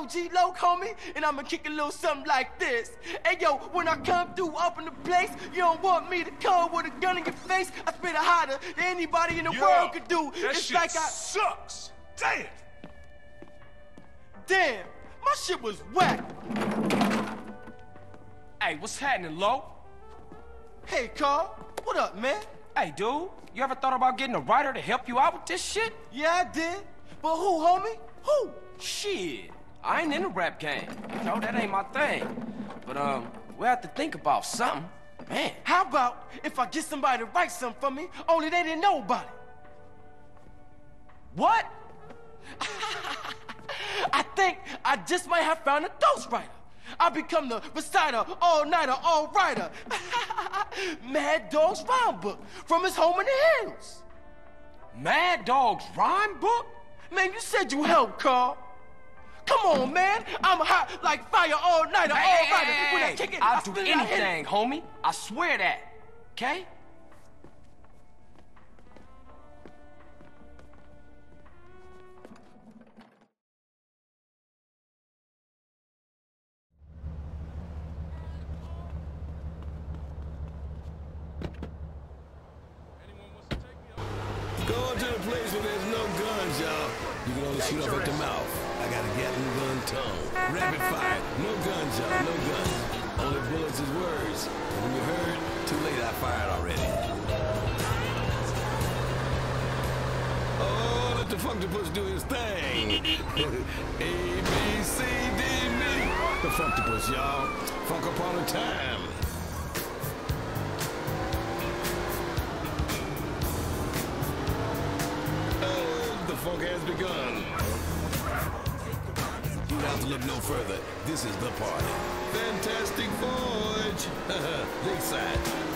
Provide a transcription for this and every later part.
OG Loc, homie, and I'ma kick a little something like this. Hey, yo, when I come through up in the place, you don't want me to come with a gun in your face. I spit it hotter than anybody in the Yo, world could do. That it's shit like I. sucks. Damn. Damn, my shit was whack. Hey, what's happening, Lo? Hey, Carl, what up, man? Hey, dude, you ever thought about getting a writer to help you out with this shit? Yeah, I did. But who, homie? Who? Shit, I ain't in the rap game. You know, that ain't my thing. But, um, we have to think about something. Man, How about if I get somebody to write something for me, only they didn't know about it? what? I think I just might have found a ghostwriter. I become the reciter, all-nighter, all-writer. Mad Dog's rhyme book from his home in the hills. Mad Dog's rhyme book? Man, you said you helped, Carl. Come on, man. I'm hot like fire all night. Hey, hey, all-righter. hey, When I kick it, I'll I do spit it, anything, homie. I swear that. Okay? Y'all. Funk upon a time. Oh, the funk has begun. You have to look no further. This is the party. Fantastic Voyage. Lakeside.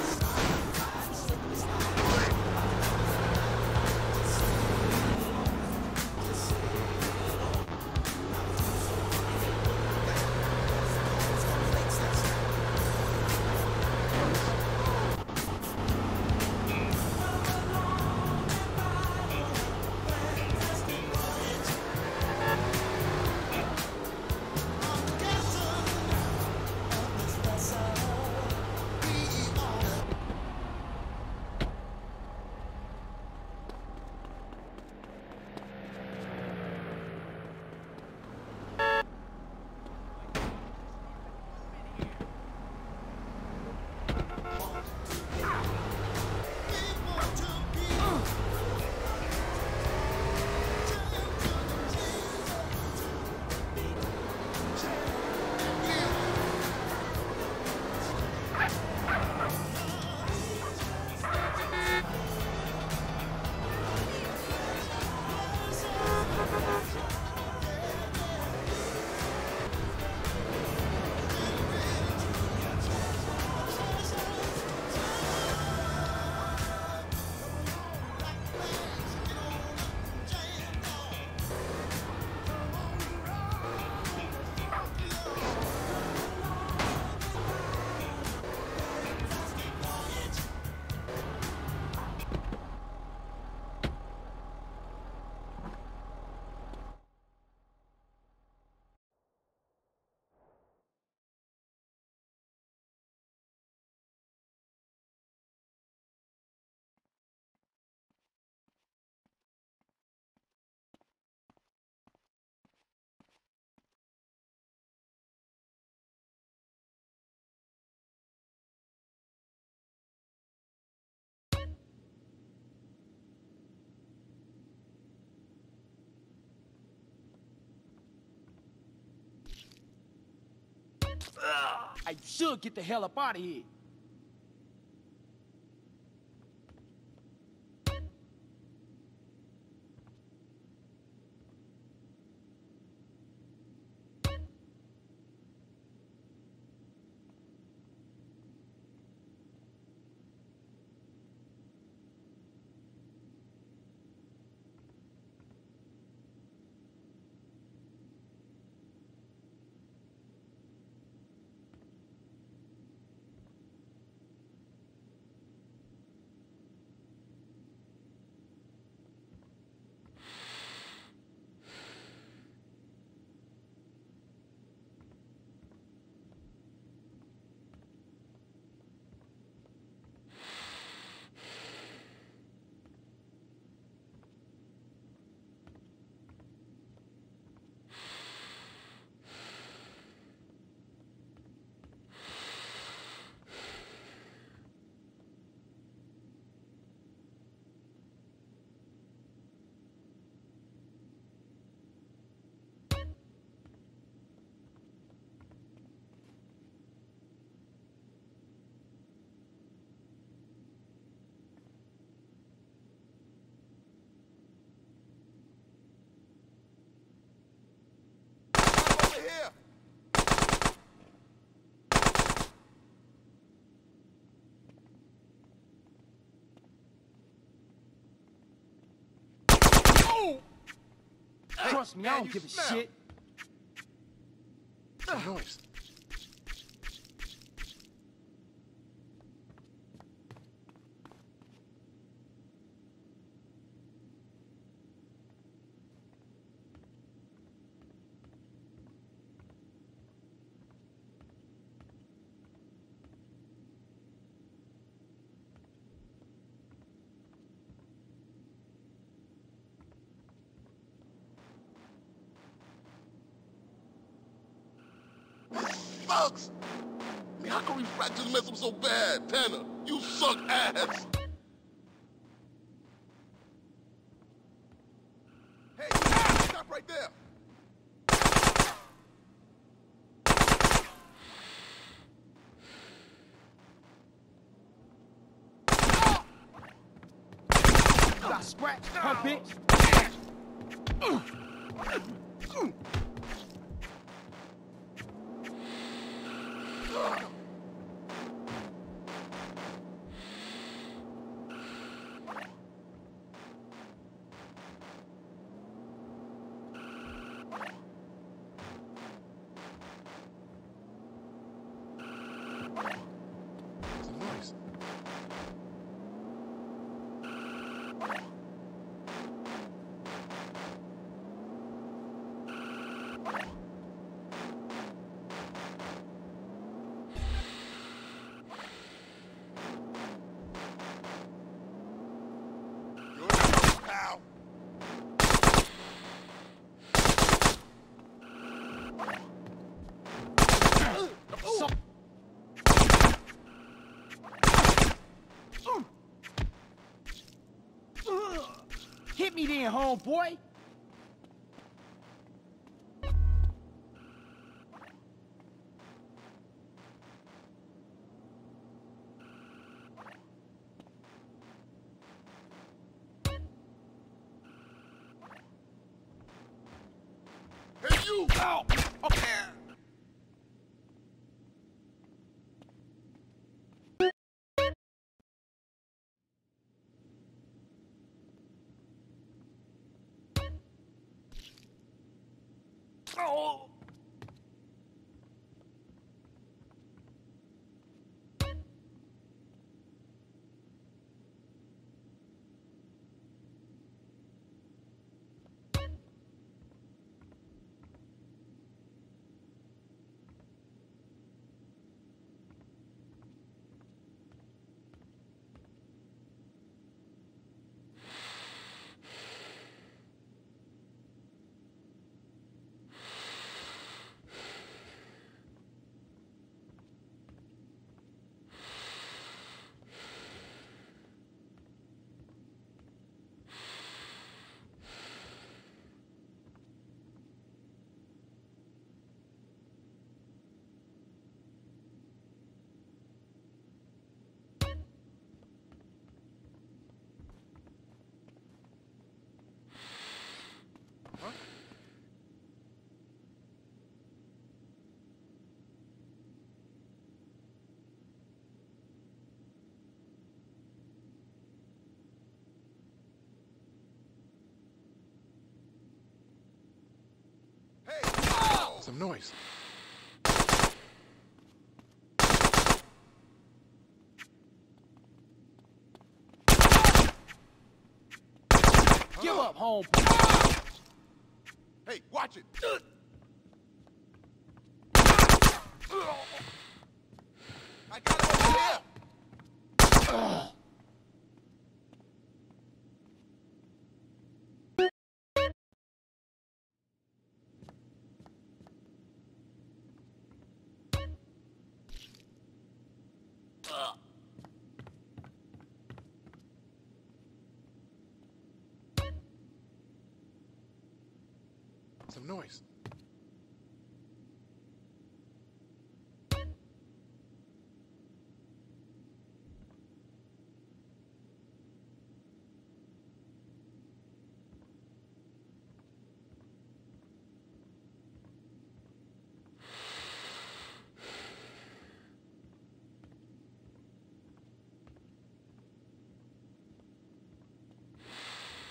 I should get the hell up out of here. Over here! Trust me, I don't give a shit. Noise? Sucks! I mean, how can we fractures mess up so bad? Tanner, you suck ass! Hey, stop right there! You got scratched, huh, bitch? What's the noise? You're in trouble, pal. So Me then, homeboy. Some noise. Give up, home. Hey, watch it. I got it over here. Some noise.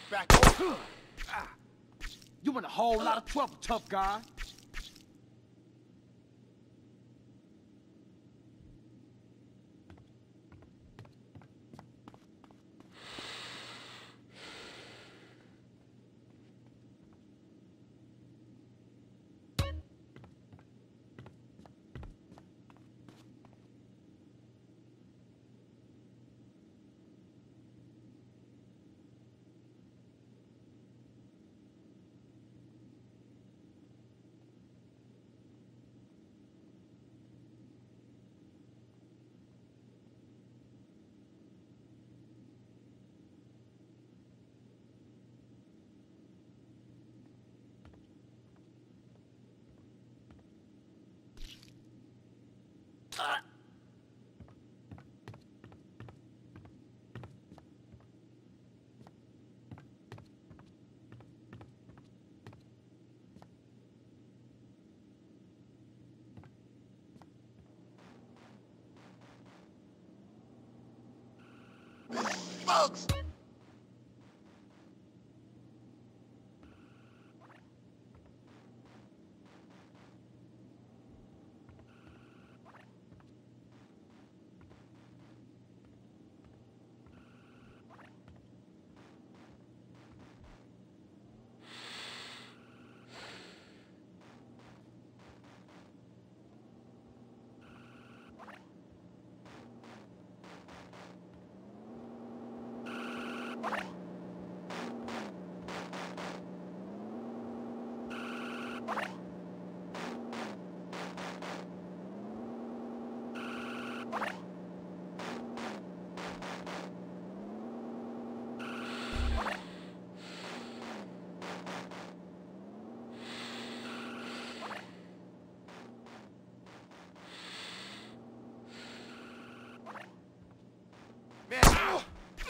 Back. You in a whole lot of trouble, tough guy. Bugs!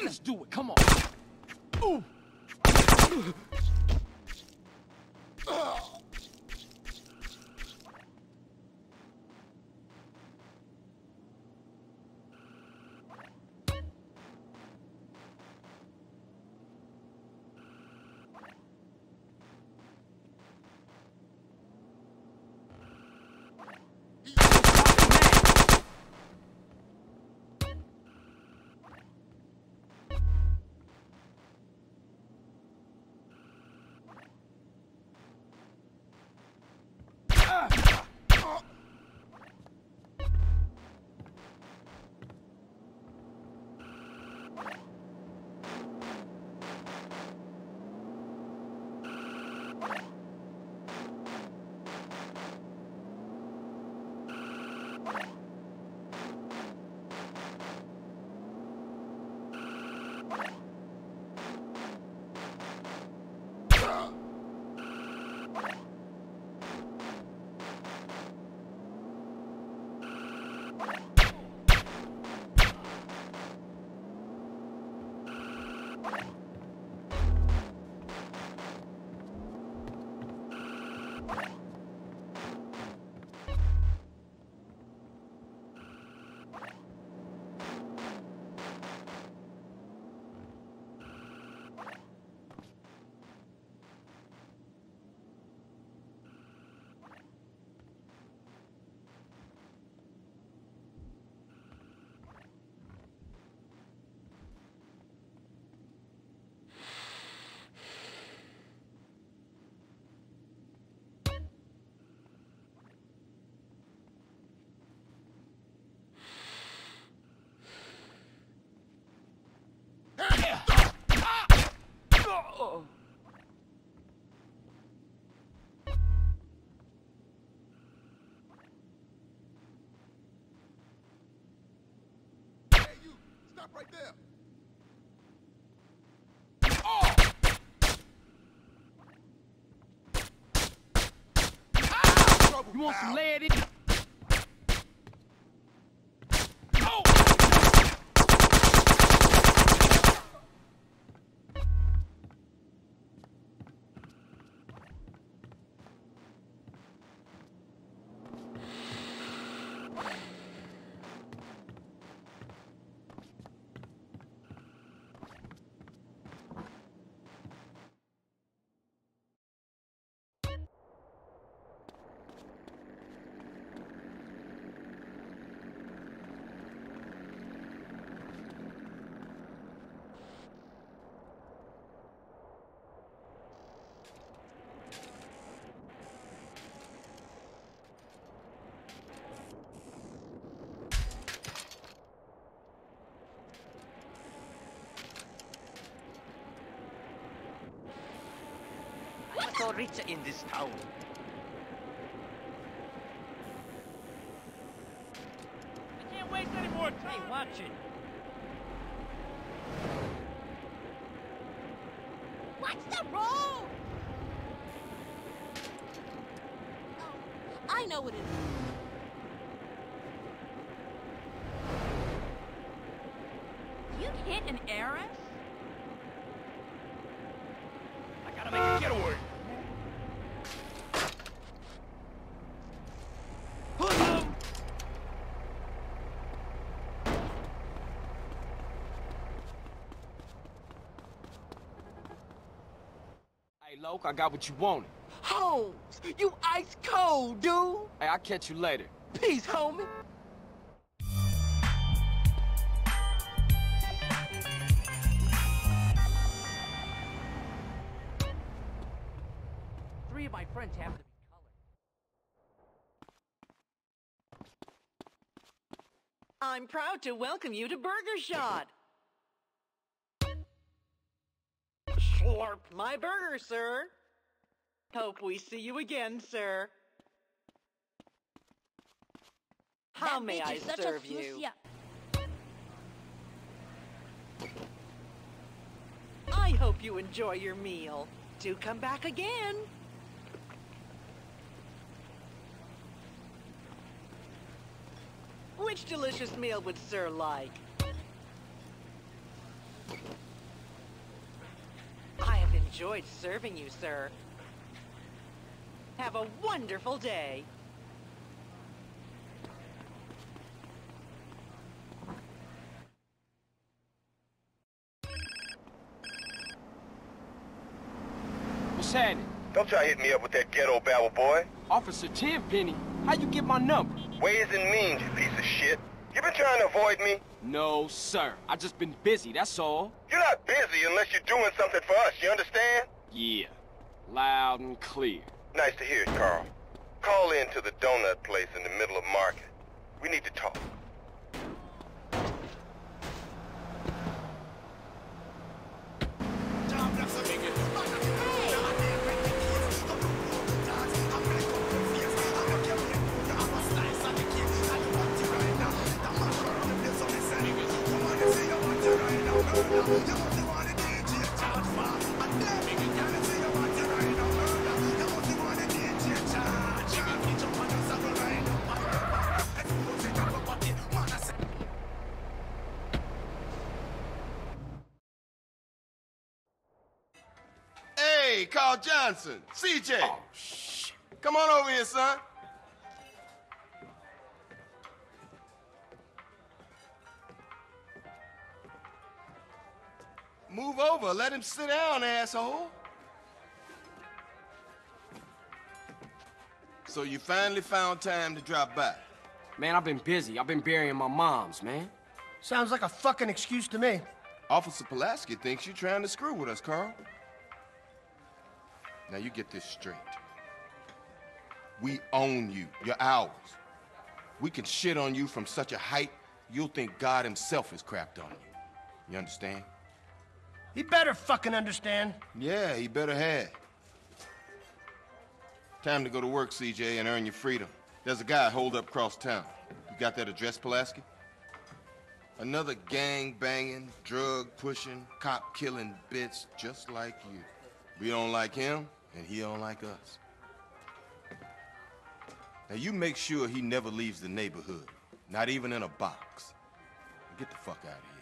Let's do it. Come on. Ooh. Stop right there. You want some lead in? What's so rich in this town? I can't waste any more time. Hey, watch it. Watch the road! Oh, I know what it is. You hit an heiress? I gotta make a getaway. Hey, Loc, I got what you wanted. Holmes, you ice cold, dude. Hey, I'll catch you later. Peace, homie. Three of my friends have to be colored. I'm proud to welcome you to Burger Shot. Slurp my burger, sir. Hope we see you again, sir. How That may I is such a serve you? I hope you enjoy your meal. Do come back again. Which delicious meal would Sir like? I have enjoyed serving you, sir. Have a wonderful day. What's happening? Don't try to hit me up with that ghetto babble, boy. Officer Tenpenny, how you get my number? Ways and means, you piece of shit. You been trying to avoid me? No, sir. I just been busy, that's all. You're not busy unless you're doing something for us, you understand? Yeah. Loud and clear. Nice to hear it, Carl. Call in to the donut place in the middle of market. We need to talk. Hey, Carl Johnson, CJ. Oh, shit. Come on over here, son. Move over. Let him sit down, asshole. So you finally found time to drop by. Man, I've been busy. I've been burying my moms, man. Sounds like a fucking excuse to me. Officer Pulaski thinks you're trying to screw with us, Carl. Now you get this straight. We own you. You're ours. We can shit on you from such a height, you'll think God himself has crapped on you. You understand? He better fucking understand. Yeah, he better have. Time to go to work, CJ, and earn your freedom. There's a guy holed up across town. You got that address, Pulaski? Another gang banging, drug pushing, cop killing bitch just like you. We don't like him, and he don't like us. Now you make sure he never leaves the neighborhood, not even in a box. Get the fuck out of here.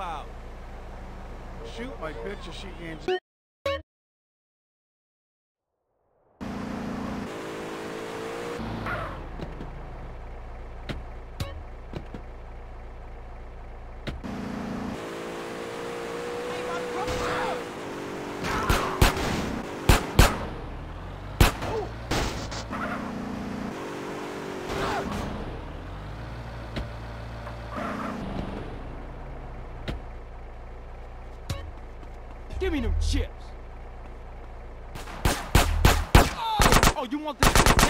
About. Shoot my picture she can. Give me them chips. Oh, oh you want this?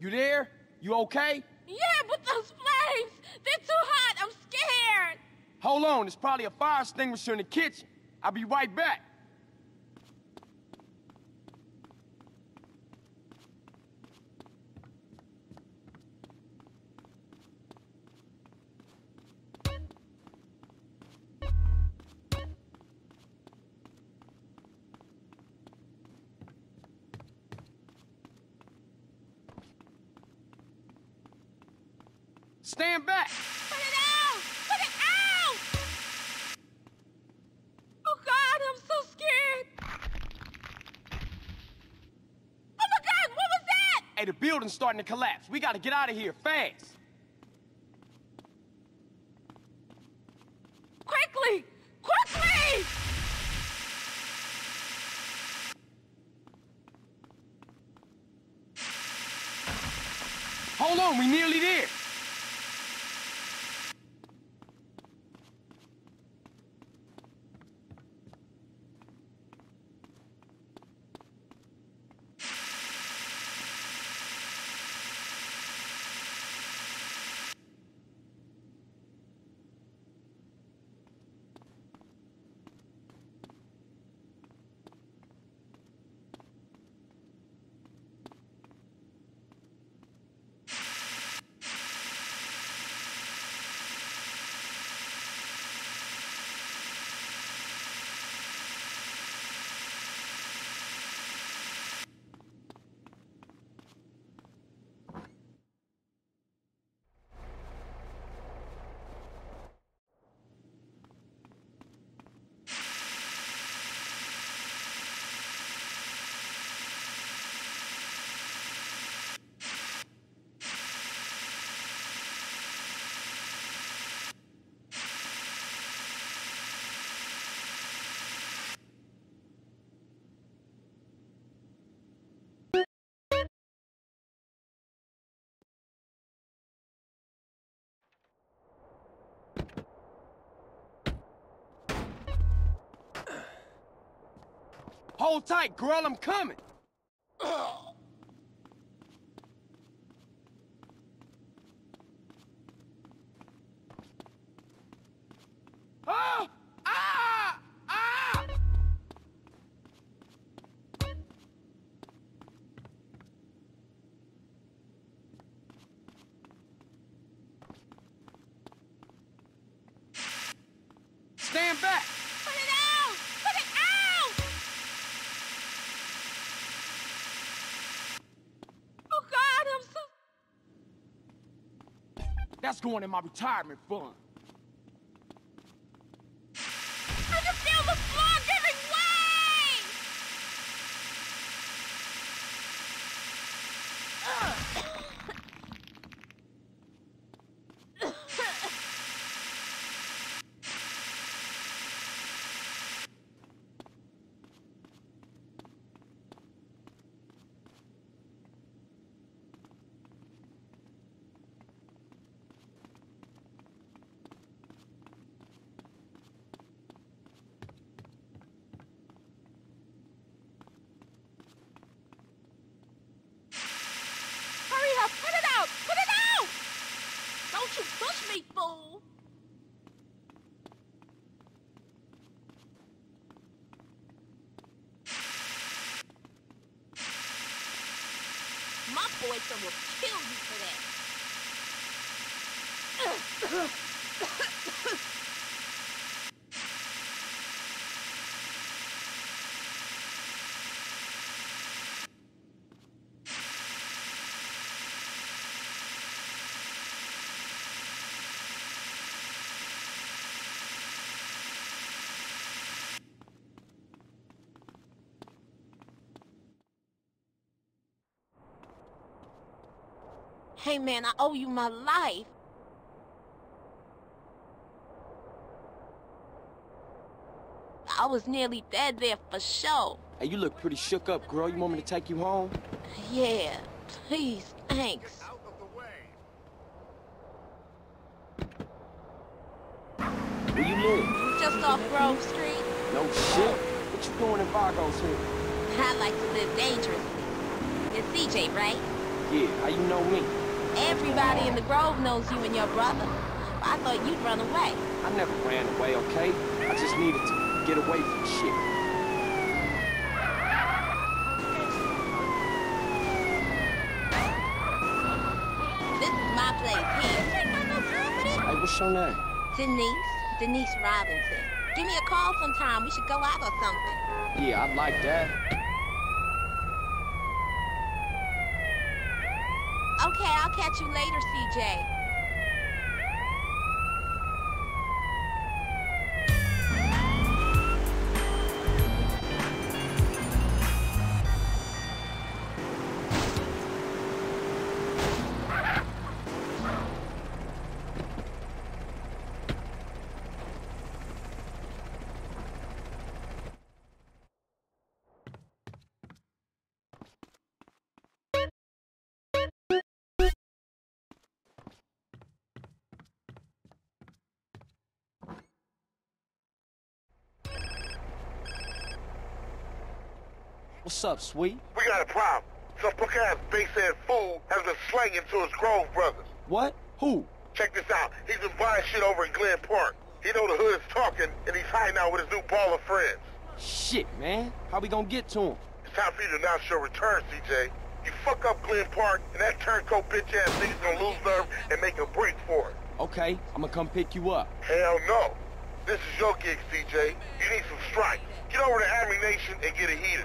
You there? You okay? Yeah, but those flames, they're too hot. I'm scared. Hold on, there's probably a fire extinguisher in the kitchen. I'll be right back. Stand back! Put it out! Put it out! Oh God, I'm so scared. Oh my God, what was that? Hey, the building's starting to collapse. We gotta get out of here fast. Quickly! Quickly! Hold on, we nearly there. Hold tight, girl, I'm coming. Ah! Ah! Ah! Stand back! Put it out! Put it out! Oh God, I'm so. That's going in my retirement fund. I can feel the floor giving way! Hurry up! Put it out! Put it out! Don't you push me, fool! Boyfriend will kill you for that. Hey, man, I owe you my life. I was nearly dead there for sure. Hey, you look pretty shook up, girl. You want me to take you home? Yeah, please, thanks. Out of the way. Where you live? Just off Grove Street. No shit. What you doing in Vagos here? I like to live dangerously. You're CJ, right? Yeah, how you know me? Everybody in the Grove knows you and your brother. I thought you'd run away. I never ran away, okay? I just needed to get away from shit. This is my place here. You ain't got no time for this. Hey, what's your name? Denise. Denise Robinson. Give me a call sometime. We should go out or something. Yeah, I'd like that. Okay, I'll catch you later, CJ. What's up, sweet? We got a problem. Some punk-ass bass-head fool has been slanging to his Grove brothers. What? Who? Check this out. He's been buying shit over in Glen Park. He know the hood is talking, and he's hiding out with his new Ballas friends. Shit, man. How we gonna get to him? It's time for you to announce your return, CJ. You fuck up Glen Park, and that turncoat bitch-ass nigga's gonna lose nerve and make a break for it. Okay, I'm gonna come pick you up. Hell no. This is your gig, CJ. You need some strike. Get over to Ammu-Nation and get a heater.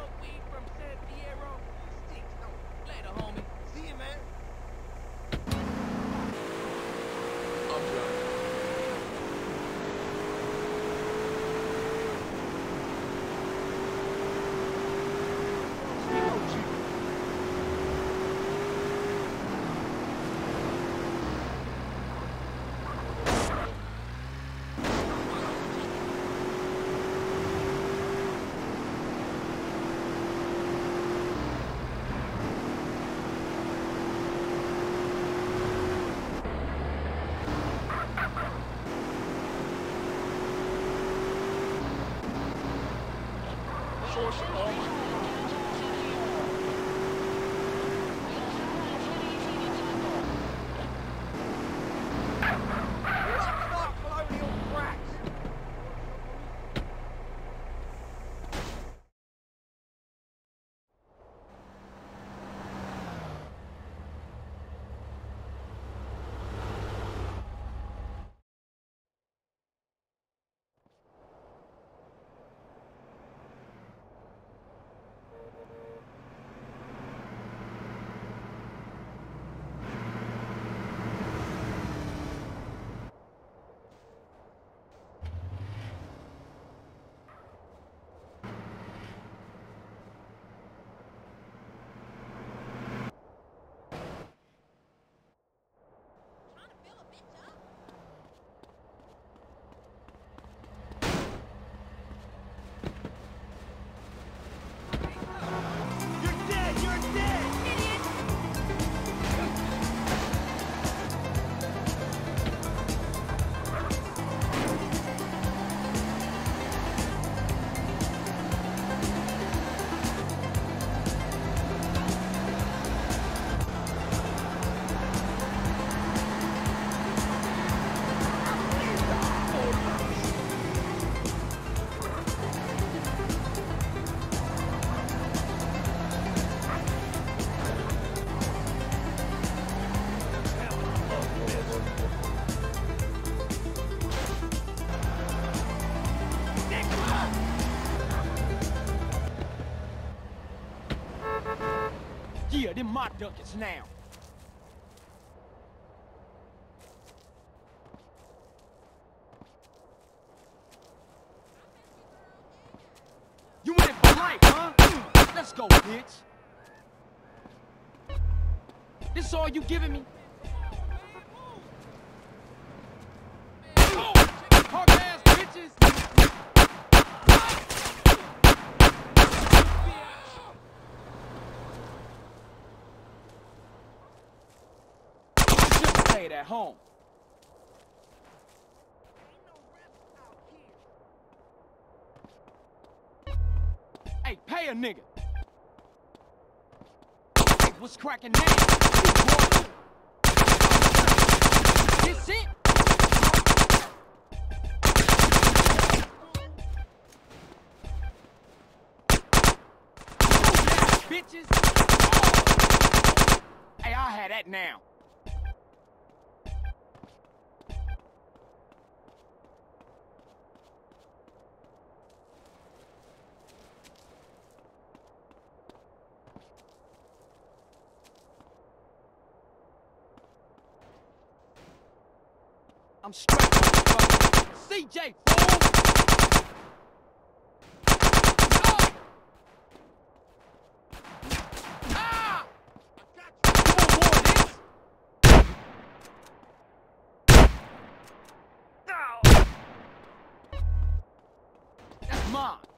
Yeah, them my duckets now. You in it for life, huh? Let's go, bitch. This all you giving me? At home. Hey, pay a nigga. Hey, what's cracking now? This it? Bitches. Hey, I had that now. I'm strapped. CJ, fool! Ah!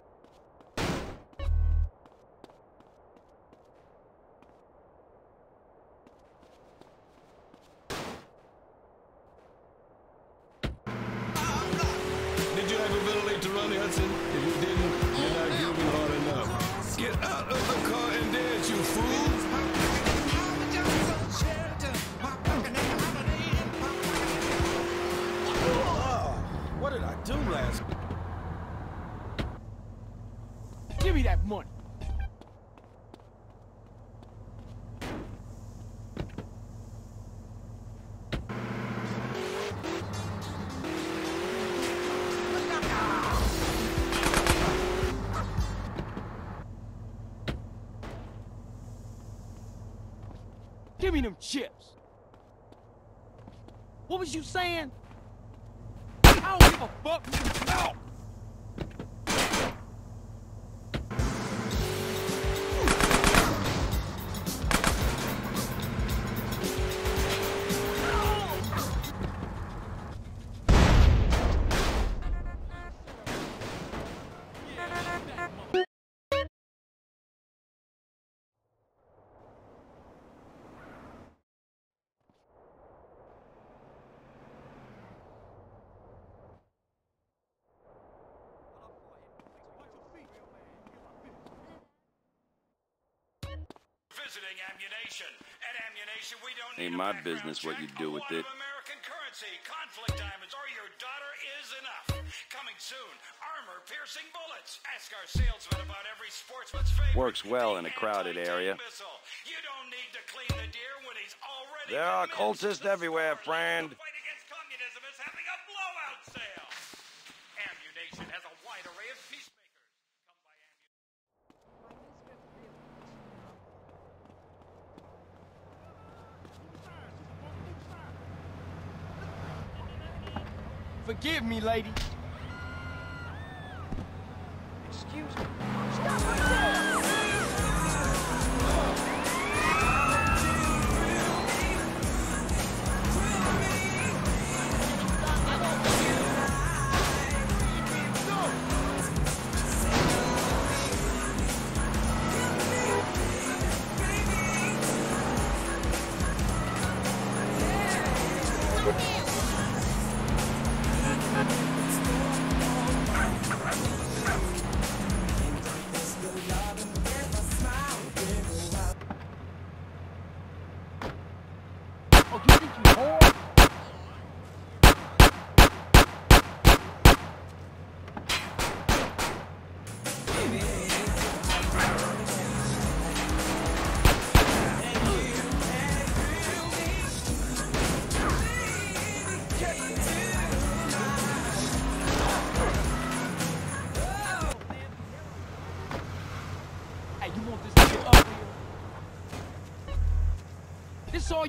If you didn't, you're not hard enough. Get out of the you saying? Ammu-Nation. At Ammu-Nation, we don't Ain't need my business what you do with it. American currency, conflict diamonds, or your daughter is enough. Coming soon, armor-piercing bullets. Ask our salesman about every sportsman's favorite. Works well in a crowded area. Missile. You don't need to clean the deer when he's already There are cultists everywhere, friend. The fight against communism is having a blowout sale. Ammu-Nation has a wide array of peacemakers. Come by Ammu-Nation. Forgive me, lady. Excuse me.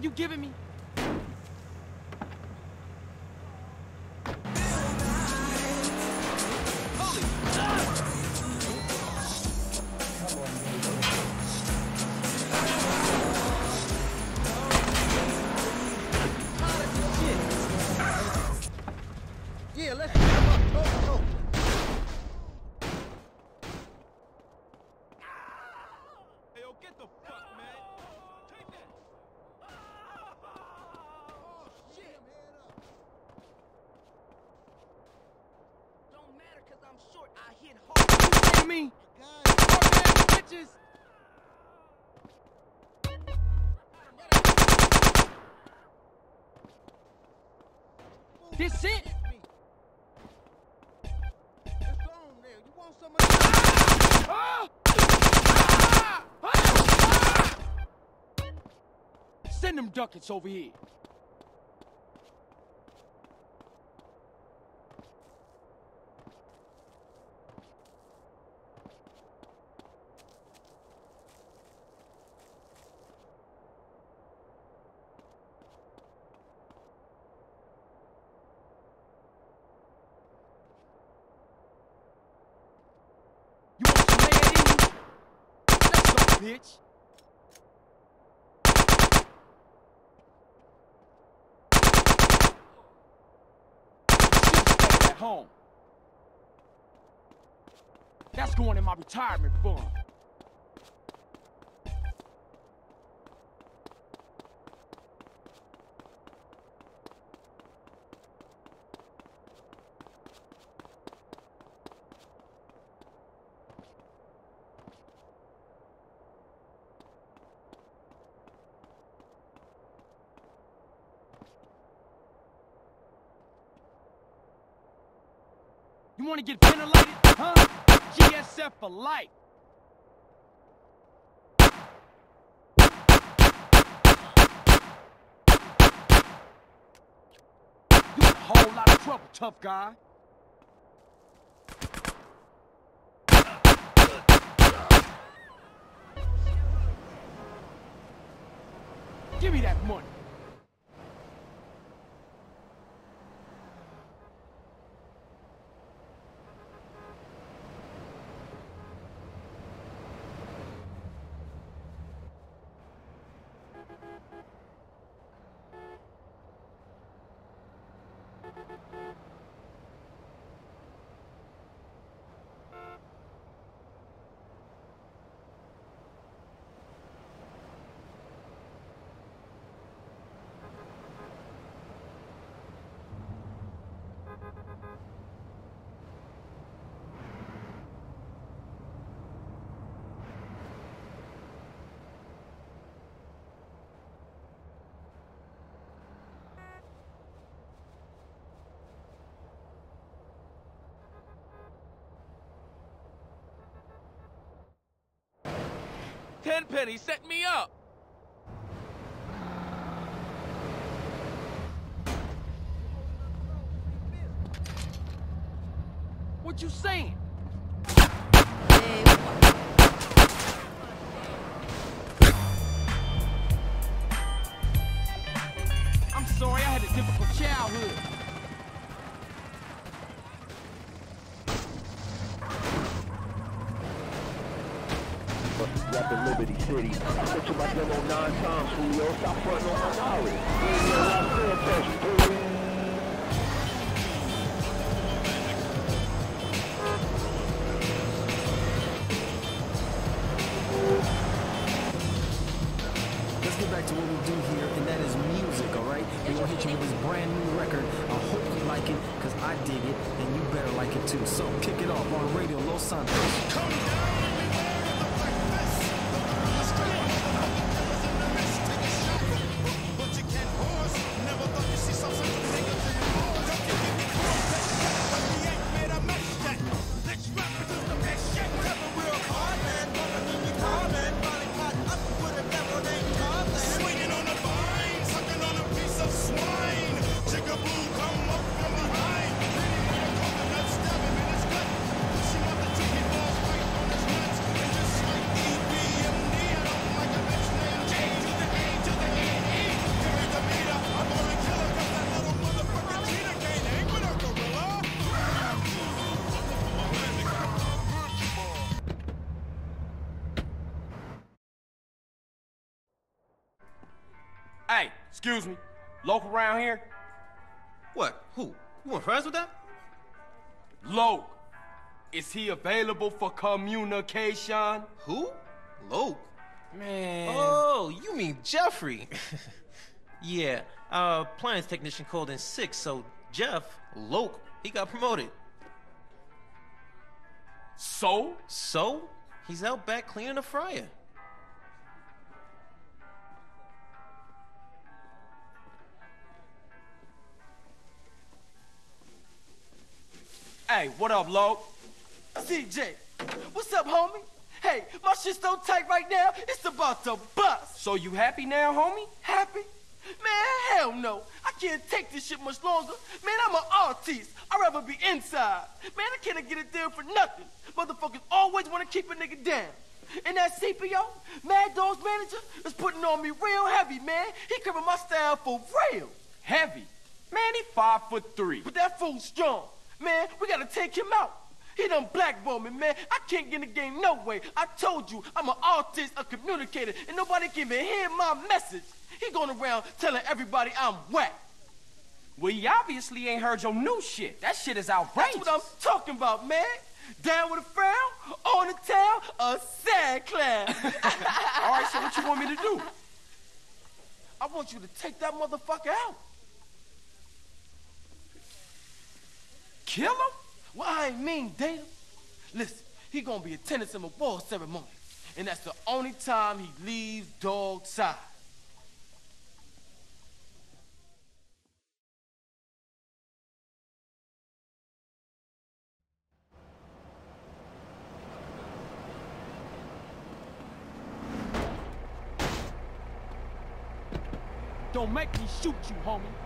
You giving me? This it? Ah! Ah! Ah! Send them ducats over here. You want some lead in you? Let's go, bitch. At home. That's going in my retirement fund. Want to get ventilated, huh? GSF for life. You in a whole lot of trouble, tough guy. Give me that money. Tenpenny set me up. What you saying? I'm sorry, I had a difficult childhood. Liberty City. Sent you my demo nine times, Julio. Stop fronting on my knowledge. Excuse me. Local around here? What? Who? You want friends with them? Loc. Is he available for communication? Who? Loc. Man. Oh, you mean Jeffrey? yeah, uh, our plans technician called in sick, so Jeff, Loc, he got promoted. So? So? He's out back cleaning the fryer. Hey, what up, Lo? CJ, what's up, homie? Hey, my shit's so tight right now, it's about to bust. So you happy now, homie? Happy? Man, hell no. I can't take this shit much longer. Man, I'm an artist. I'd rather be inside. Man, I can't get a deal for nothing. Motherfuckers always want to keep a nigga down. And that CPO, Madd Dogg's manager, is putting on me real heavy, man. He covering my style for real. Heavy? Man, he five foot three. But that fool's strong. Man, we gotta take him out. He done blackballed me, man. I can't get in the game no way. I told you, I'm an artist, a communicator, and nobody can even hear my message. He going around telling everybody I'm whack. Well, he obviously ain't heard your new shit. That shit is outrageous. That's what I'm talking about, man. Down with a frown, on the tail, a sad clown. All right, so what you want me to do? I want you to take that motherfucker out. Kill him? Well, I ain't mean him. Listen, he gonna be attending some award ceremony, and that's the only time he leaves dog side. Don't make me shoot you, homie.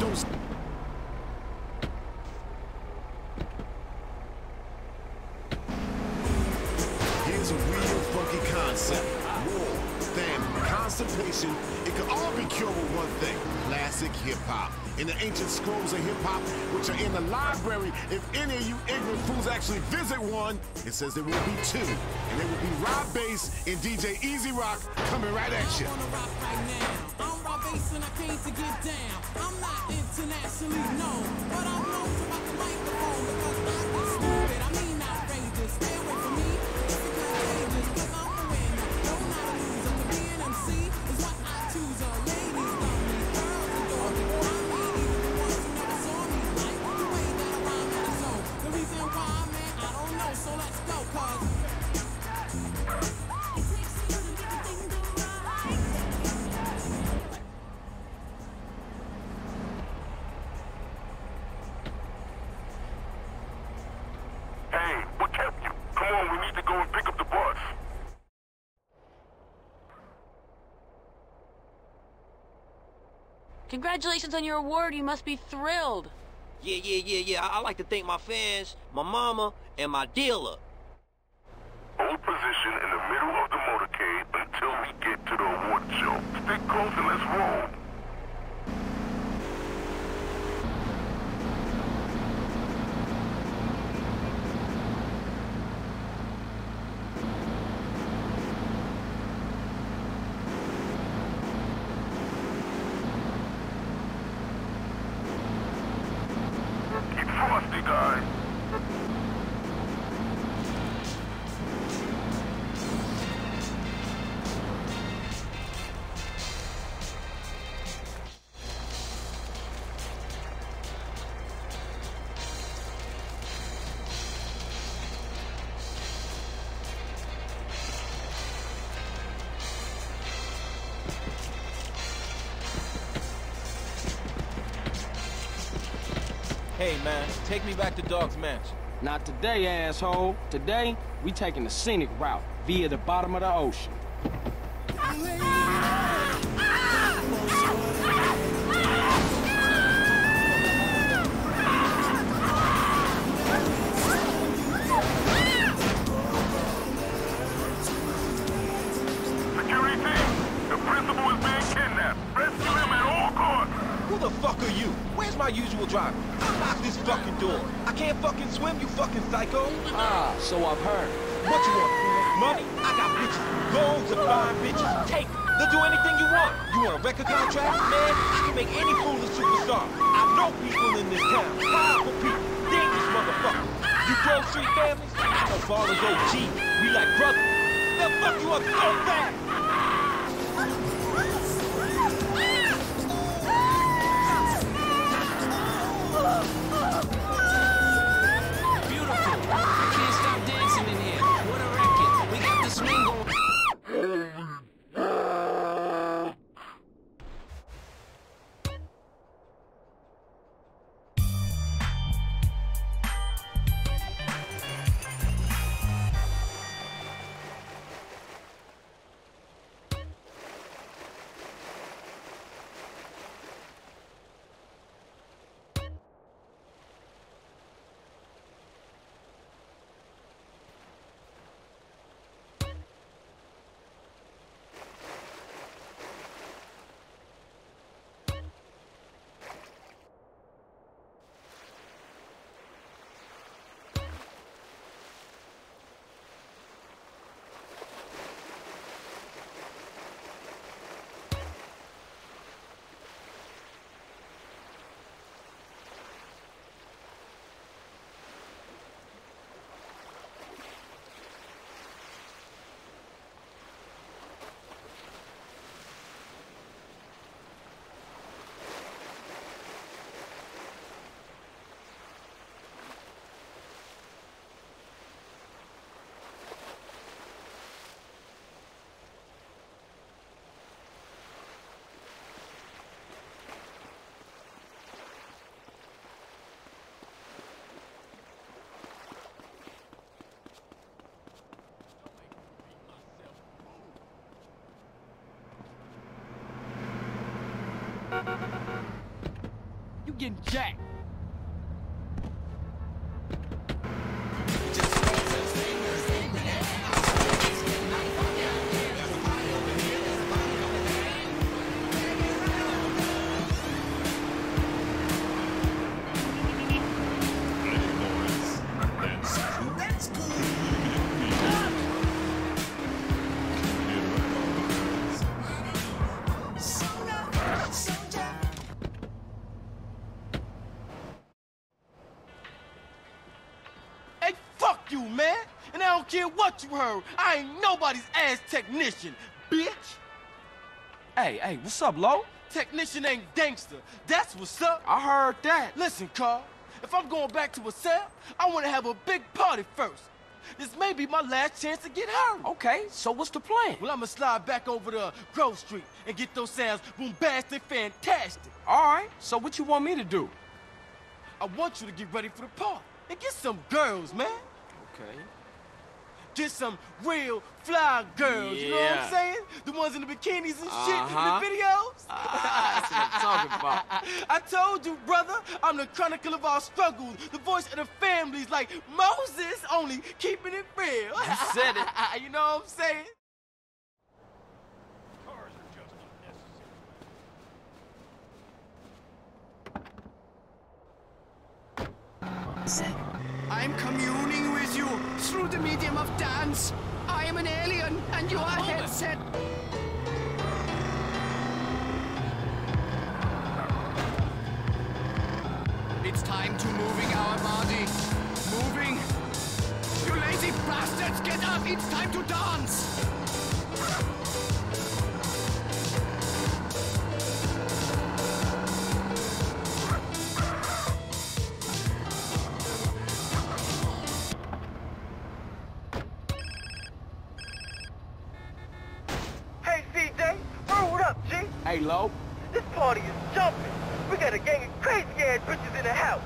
Stop. Here's a real funky concept. War, famine, constipation, it can all be cured with one thing. Classic hip-hop. In the ancient scrolls of hip-hop, which are in the library, if any of you ignorant fools actually visit one, it says there will be two. And there will be Rob Base and DJ E-Z Rock coming right at you. And I came to get down. I'm not internationally known, but I'm known to rock the Congratulations on your award. You must be thrilled. Yeah, yeah, yeah, yeah. I, I like to thank my fans, my mama, and my dealer. Hold position in the middle of the motorcade until we get to the award show. Stick close and let's roll. Take me back to Dogg's Mansion. Not today, asshole. Today, we taking the scenic route via the bottom of the ocean. Fuck are you? Where's my usual driver? Unlock this fucking door. I can't fucking swim, you fucking psycho. Ah, so I've heard. What you want. Money? I got bitches. Loads of fine bitches. Take them. They'll do anything you want. You want a record contract? Man, I can make any fool a superstar. I know people in this town. Powerful people. Dangerous motherfuckers. You Grove Street families? I know Ballas OG. We like brothers. They'll fuck you up so fast. Beautiful. You getting jacked. What you heard. I ain't nobody's ass technician, bitch. Hey, hey, what's up, Lo? Technician ain't gangster. That's what's up. I heard that. Listen, Carl. If I'm going back to a cell, I want to have a big party first. This may be my last chance to get hurt. Okay, so what's the plan? Well, I'ma slide back over to Grove Street and get those sounds bombastic, fantastic. All right, so what you want me to do? I want you to get ready for the party and get some girls, man. Okay. Get some real fly girls, you know what I'm saying? The ones in the bikinis and shit Uh-huh. in the videos. Ah, that's what I'm talking about. I told you, brother, I'm the chronicle of our struggles, the voice of the families, like Moses, only keeping it real. You said it. you know what I'm saying? I'm communing with you through the medium of dance. I am an alien, and you are a headset. It's time to moving our body. Moving. You lazy bastards, get up! It's time to dance! Hey, Lo. This party is jumping. We got a gang of crazy ass bitches in the house.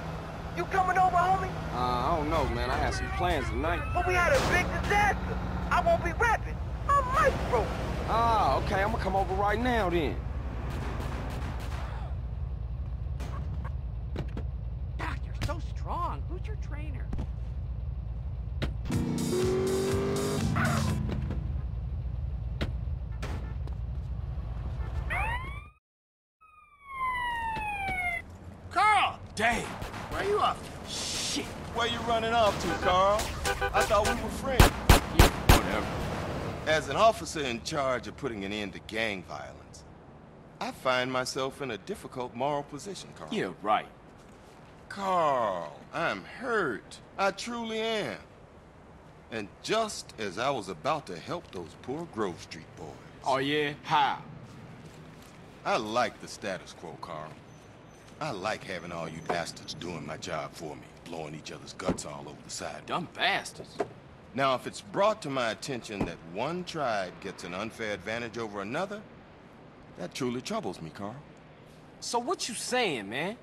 You coming over, homie? Uh, I don't know, man. I had some plans tonight. But we had a big disaster. I won't be rapping. I'm Maestro. Ah, okay. I'm gonna come over right now then. Officer in charge of putting an end to gang violence, I find myself in a difficult moral position, Carl. Yeah, right. Carl, I'm hurt. I truly am. And just as I was about to help those poor Grove Street boys. Oh, yeah? How? I like the status quo, Carl. I like having all you bastards doing my job for me, blowing each other's guts all over the side. Dumb bastards. Now, if it's brought to my attention that one tribe gets an unfair advantage over another, that truly troubles me, Carl. So what you saying, man?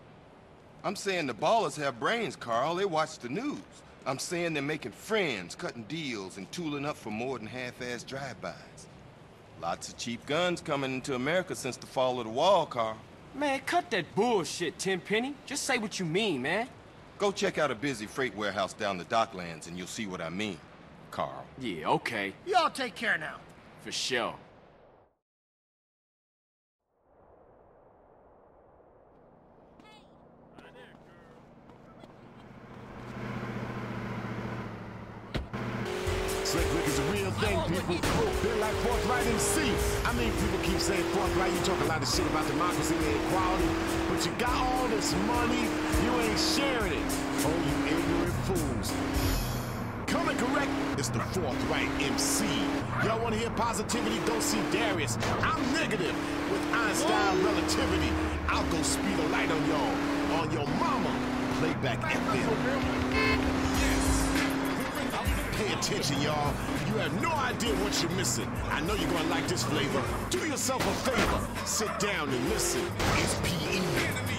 I'm saying the Ballas have brains, Carl. They watch the news. I'm saying they're making friends, cutting deals, and tooling up for more than half-assed drive-bys. Lots of cheap guns coming into America since the fall of the wall, Carl. Man, cut that bullshit, Tenpenny. Just say what you mean, man. Go check out a busy freight warehouse down the docklands and you'll see what I mean, Carl. Yeah, okay. Y'all take care now. For sure. Slick Rick is a real thing, people. Been like Forth Right MC. I mean, people keep saying forthright. You talk a lot of shit about democracy and equality, but you got all this money, you ain't sharing it. Oh, you ignorant fools. Coming correct, it's the Forth Right MC. Y'all want to hear positivity? Go see Darius. I'm negative with Einstein relativity. I'll go speed a light on y'all, on your mama. Playback FM. Yes. Pay attention, y'all. You have no idea what you're missing. I know you're gonna like this flavor. Do yourself a favor. Sit down and listen. It's PE.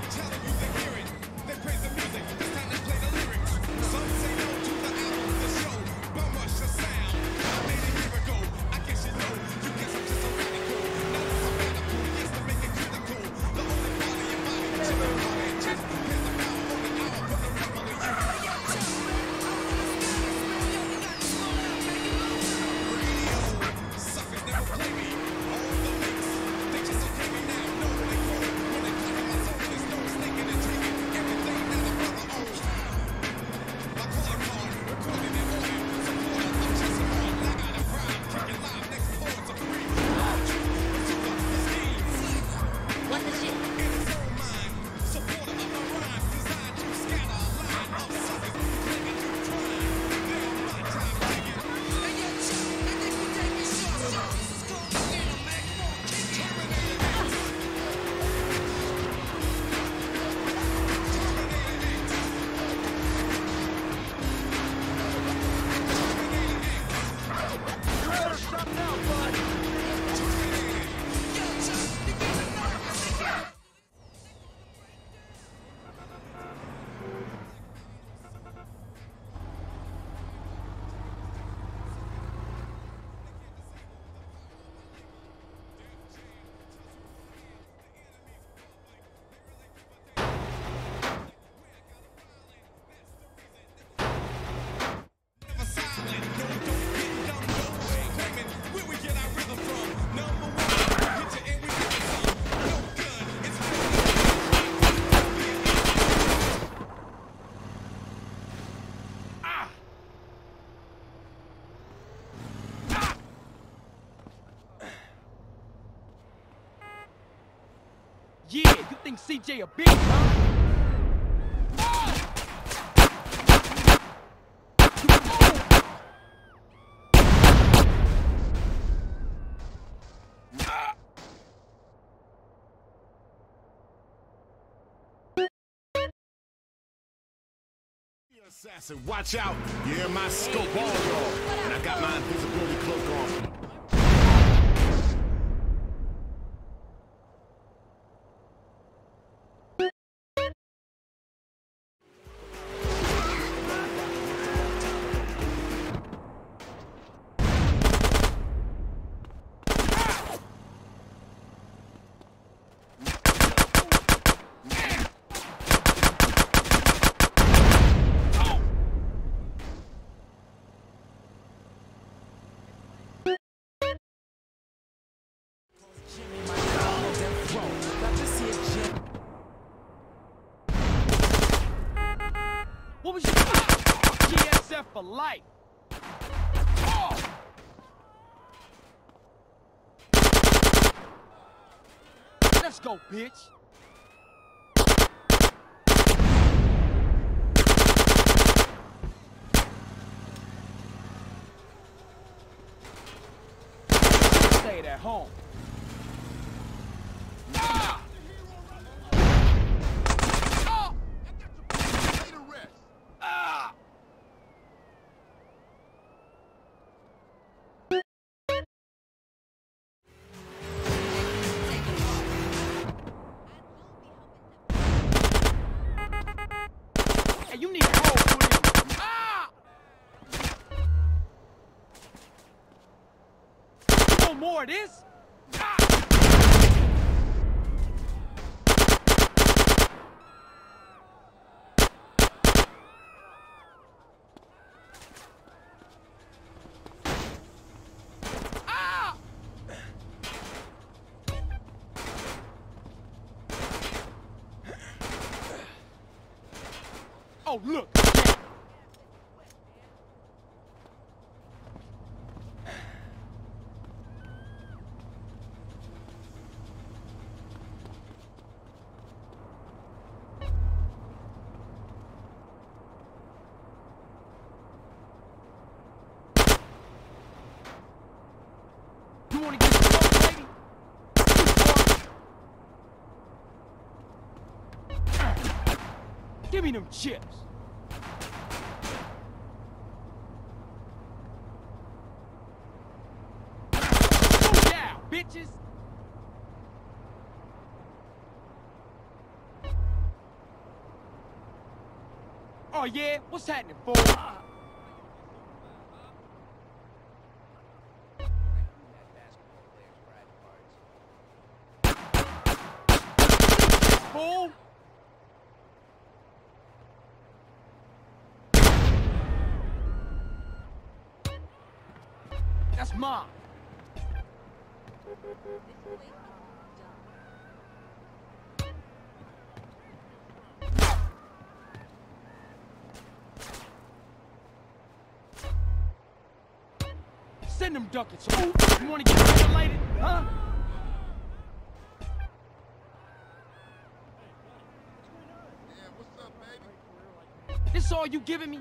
CJ a bitch, huh? Assassin, watch out. You hear my scope all y'all. And I got my invisibility cloak on. Go, bitch. Stayed at home. More of this? Ah! Oh, look! You wanna get some lady? Give me them chips. Move down, bitches. Oh yeah, what's happening, fool? Fool! That's mine. Send them ducats. You wanna get violated, huh? This all you giving me?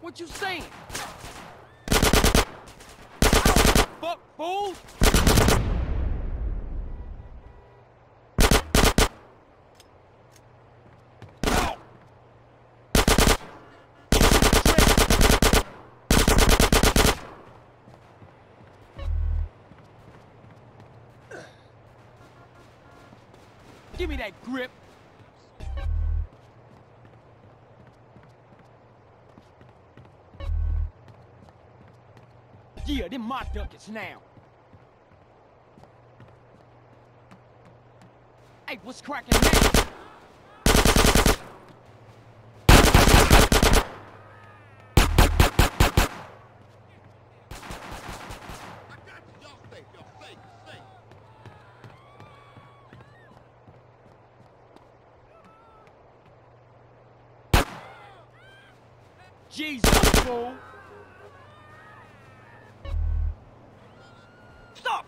What you saying? Fuck, fool. Give me that grip. Yeah, them my ducats now. Hey, what's cracking now? Jesus, fool. Stop!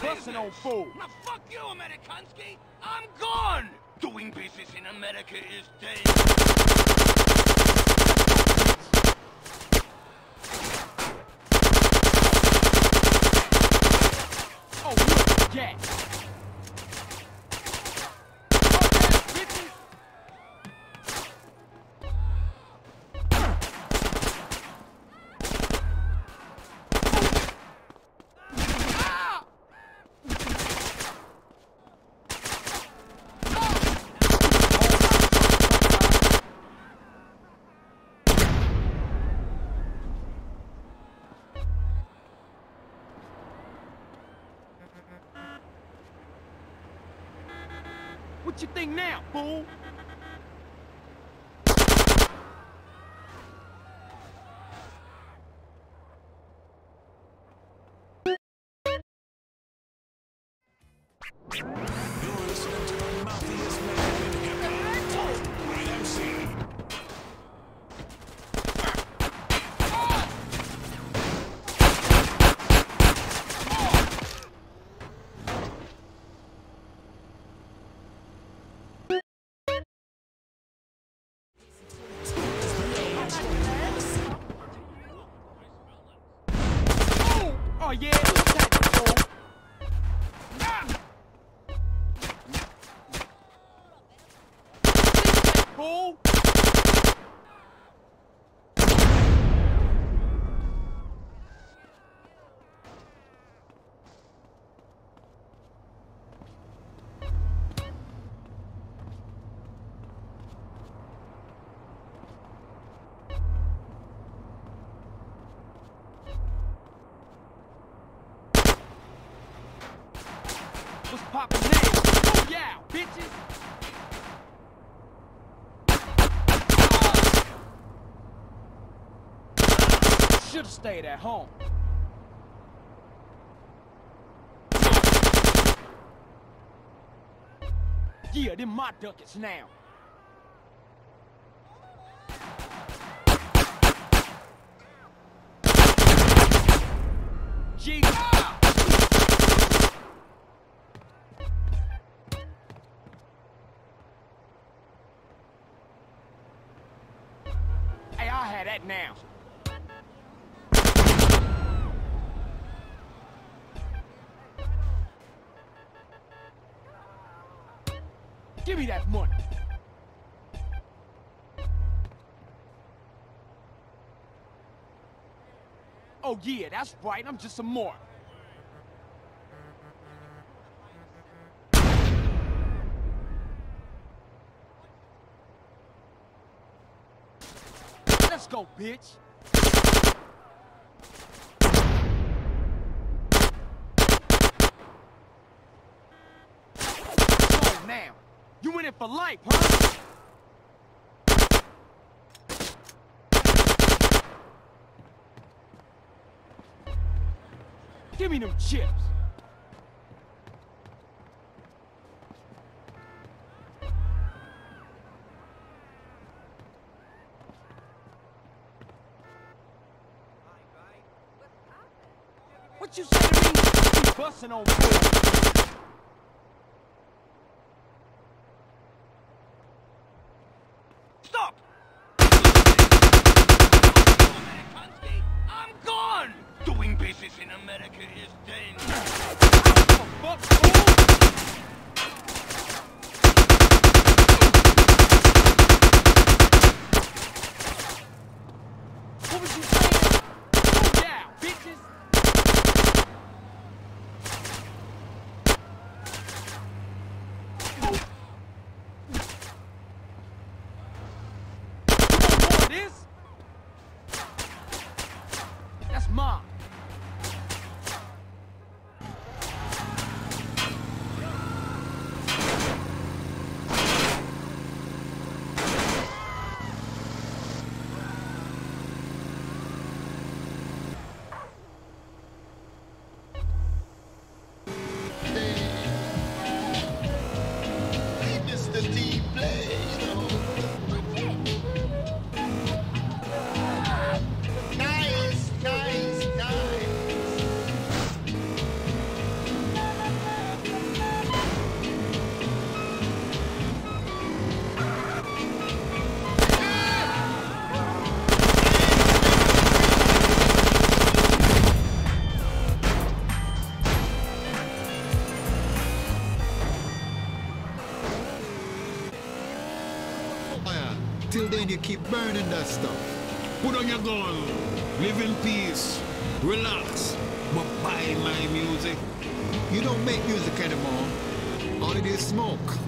Busting on fool. Now fuck you, Amerikansky! I'm gone! Doing business in America is dead. Oh, look, yeah. Fool? What's poppin' now? Oh yeah, bitches. Should've stayed at home. Yeah, them my ducats now. Gee, that now. Give me that money. Oh yeah, that's right. I'm just a mark. Go, bitch. So now, you in it for life, huh? Give me them chips. What you say to me? Be busting on board. Stop! I'm gone! Doing business in America is dangerous. What was you keep burning that stuff. Put on your gun. Live in peace. Relax. But buy my music. You don't make music anymore. All it is smoke.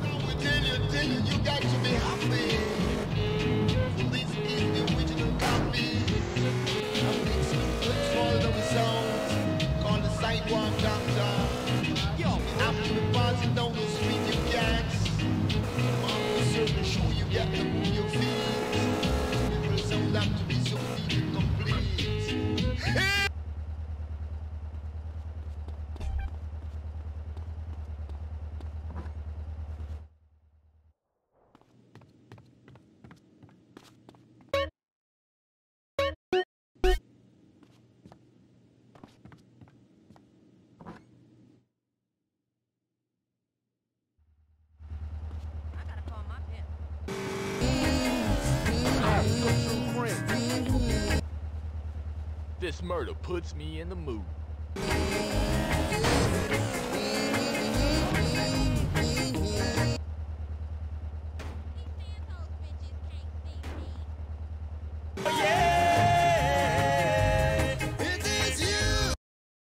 Murder puts me in the mood.